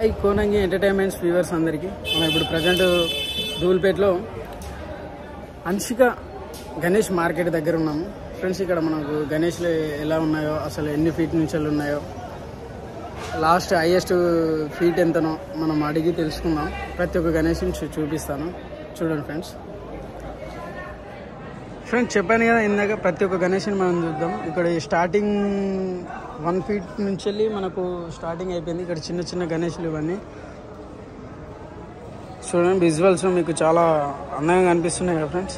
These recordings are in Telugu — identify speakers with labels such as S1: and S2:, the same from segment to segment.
S1: హాయ్ కోనంగి ఎంటర్టైన్మెంట్స్ వ్యూవర్స్ అందరికీ. మనం ఇప్పుడు ప్రజెంట్ ధూల్పేట్లో అంశిక గణేష్ మార్కెట్ దగ్గర ఉన్నాము. ఫ్రెండ్స్ ఇక్కడ మనకు గణేష్లు ఎలా ఉన్నాయో అసలు ఎన్ని ఫీట్ నుంచి ఉన్నాయో లాస్ట్ హైయెస్ట్ ఫీట్ ఎంతనో మనం అడిగి తెలుసుకుందాం. ప్రతి ఒక్క గణేష్ని చూపిస్తాను. చూడండి ఫ్రెండ్స్. ఫ్రెండ్స్ చెప్పాను కదా ఇందాక ప్రతి ఒక్క గణేష్ని మనం చూద్దాం. ఇక్కడ స్టార్టింగ్ వన్ ఫీట్ నుంచి వెళ్ళి మనకు స్టార్టింగ్ అయిపోయింది. ఇక్కడ చిన్న చిన్న గణేష్లు ఇవన్నీ. చూడండి విజువల్స్ మీకు చాలా అందంగా కనిపిస్తున్నాయి కదా ఫ్రెండ్స్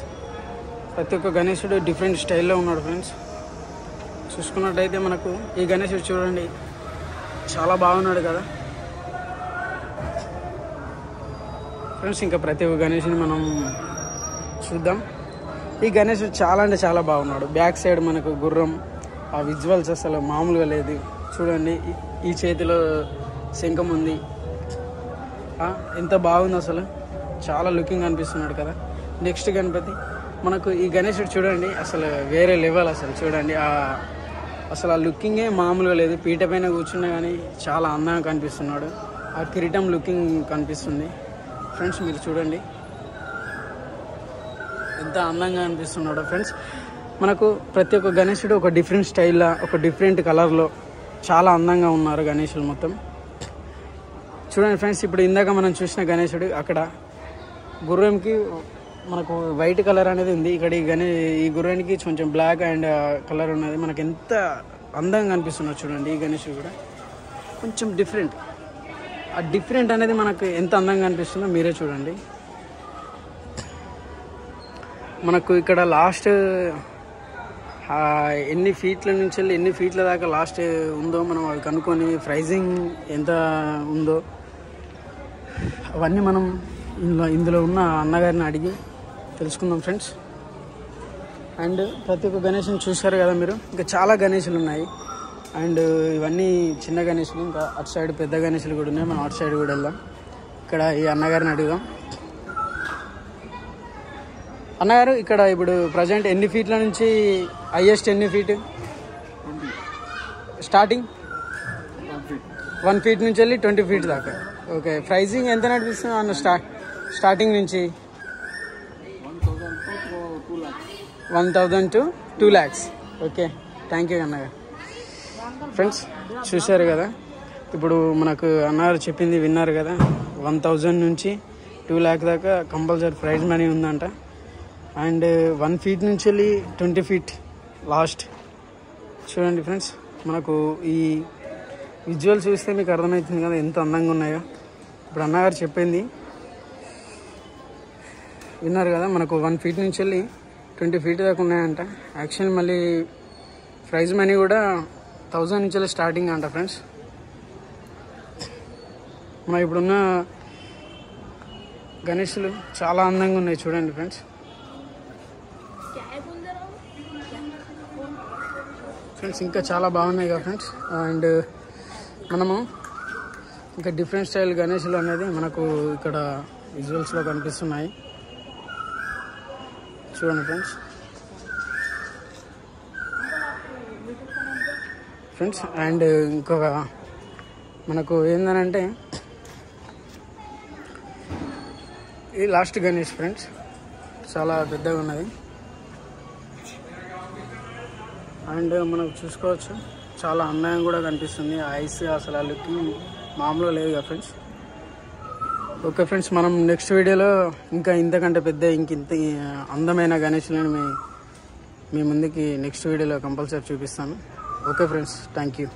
S1: ప్రతి ఒక్క గణేశుడు డిఫరెంట్ స్టైల్లో ఉన్నాడు ఫ్రెండ్స్ చూసుకున్నట్టయితే మనకు ఈ గణేశుడు చూడండి చాలా బాగున్నాడు కదా. ఫ్రెండ్స్ ఇంకా ప్రతి ఒక్క గణేషుని మనం చూద్దాం. ఈ గణేష్ చాలా అంటే చాలా బాగున్నాడు. బ్యాక్ సైడ్ మనకు గుర్రం ఆ విజువల్స్ అసలు మామూలుగా లేదు. చూడండి ఈ- చేతిలో శంఖం ఉంది. ఎంత బాగుంది అసలు. చాలా లుకింగ్ అనిపిస్తున్నాడు కదా. నెక్స్ట్ గణపతి. మనకు ఈ గణేశుడు చూడండి అసలు వేరే లెవెల్ అసలు చూడండి. అసలు ఆ లుకింగే మామూలుగా లేదు. పీట పైన కూర్చున్నా కానీ చాలా అందంగా కనిపిస్తున్నాడు. ఆ కిరీటం లుకింగ్ కనిపిస్తుంది. ఫ్రెండ్స్ మీరు చూడండి. ఎంత అందంగా అనిపిస్తున్నాడో ఫ్రెండ్స్. మనకు ప్రతి ఒక్క గణేశుడు ఒక డిఫరెంట్ స్టైల్లో ఒక డిఫరెంట్ కలర్లో చాలా అందంగా ఉన్నారు గణేశులు మొత్తం. చూడండి ఫ్రెండ్స్ ఇప్పుడు ఇందాక మనం చూసిన గణేశుడు అక్కడ గుర్రంకి మనకు వైట్ కలర్ అనేది ఉంది. ఇక్కడ ఈ గణే ఈ గుర్రానికి కొంచెం బ్లాక్ అండ్ కలర్ ఉన్నది. మనకి ఎంత అందంగా అనిపిస్తున్నారు చూడండి ఈ గణేశుడు కూడా. కొంచెం డిఫరెంట్ ఆ డిఫరెంట్ అనేది మనకు ఎంత అందంగా అనిపిస్తుందో మీరే చూడండి. మనకు ఇక్కడ లాస్ట్ ఎన్ని ఫీట్ల నుంచి వెళ్ళి ఎన్ని ఫీట్ల దాకా లాస్ట్ ఉందో మనం అవి కనుక్కొని ప్రైజింగ్ ఎంత ఉందో అవన్నీ మనం ఇందులో ఇందులో ఉన్న అన్నగారిని అడిగి తెలుసుకుందాం ఫ్రెండ్స్ అండ్ ప్రతి ఒక్క గణేష్ని చూశారు కదా మీరు? ఇంకా చాలా గణేషులు ఉన్నాయి. అండ్ ఇవన్నీ చిన్న గణేషులు ఇంకా అటు సైడ్ పెద్ద గణేషులు కూడా ఉన్నాయి. మనం అటు సైడ్ కూడా వెళ్దాం. ఇక్కడ ఈ అన్నగారిని అడుగుదాం. అన్నగారు ఇక్కడ ఇప్పుడు ప్రజెంట్ ఎన్ని ఫీట్ల నుంచి హైయెస్ట్ ఎన్ని ఫీట్ స్టార్టింగ్ వన్ ఫీట్ నుంచి వెళ్ళి ట్వంటీ ఫీట్ దాకా. ఓకే ప్రైజింగ్ ఎంత నడిపిస్తుంది అన్న స్టా స్టార్టింగ్ నుంచి? One thousand to two lakhs okay thank you అన్నగారు. ఫ్రెండ్స్ చూశారు కదా? ఇప్పుడు మనకు అన్నగారు చెప్పింది విన్నారు కదా? వన్ థౌజండ్ నుంచి టూ ల్యాక్ దాకా కంపల్సరీ ప్రైజ్ మనీ ఉందంట. అండ్ వన్ ఫీట్ నుంచి వెళ్ళి ట్వంటీ ఫీట్ లాస్ట్. చూడండి ఫ్రెండ్స్ మనకు ఈ విజువల్ చూస్తే మీకు అర్థమవుతుంది కదా ఎంత అందంగా ఉన్నాయో. ఇప్పుడు అన్నగారు చెప్పింది. విన్నారు కదా మనకు వన్ ఫీట్ నుంచి వెళ్ళి ట్వంటీ ఫీట్ దాకా ఉన్నాయంట. యాక్చువల్ మళ్ళీ ప్రైజ్ మనీ కూడా థౌజండ్ నుంచి వెళ్ళి స్టార్టింగ్ అంట ఫ్రెండ్స్. మన ఇప్పుడున్న గణేష్లు చాలా అందంగా ఉన్నాయి చూడండి ఫ్రెండ్స్. ఫ్రెండ్స్ ఇంకా చాలా బాగున్నాయి కదా ఫ్రెండ్స్ అండ్ uh, మనము ఇంకా డిఫరెంట్ స్టైల్ గణేషులు అనేది మనకు ఇక్కడ విజువల్స్లో కనిపిస్తున్నాయి. చూడండి ఫ్రెండ్స్ ఫ్రెండ్స్ అండ్ ఇంకొక మనకు ఏందనంటే ఇది లాస్ట్ గణేష్ ఫ్రెండ్స్ చాలా పెద్దగా ఉన్నది. అండ్ మనకు చూసుకోవచ్చు చాలా అందంగా కూడా కనిపిస్తుంది. ఆ ఐస్ అసలు ఆ లుక్ మామూలుగా లేదు కదా ఫ్రెండ్స్. ఓకే ఫ్రెండ్స్ మనం నెక్స్ట్ వీడియోలో ఇంకా ఇంతకంటే పెద్ద ఇంక ఇంత అందమైన గణేష్లను మీ మీ ముందుకి నెక్స్ట్ వీడియోలో కంపల్సరీ చూపిస్తాను. Okay friends thank you.